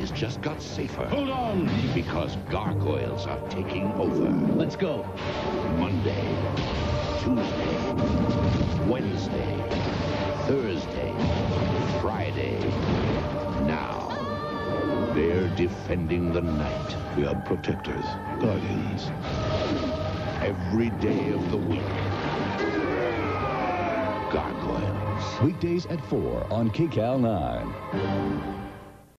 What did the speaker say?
days just got safer. Hold on! Because gargoyles are taking over. Let's go. Monday, Tuesday, Wednesday, Thursday, Friday. Now, they're defending the night. We are protectors, guardians. Every day of the week. Gargoyles. Weekdays at 4 on KCAL 9.